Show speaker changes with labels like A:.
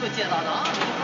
A: 会见到的啊。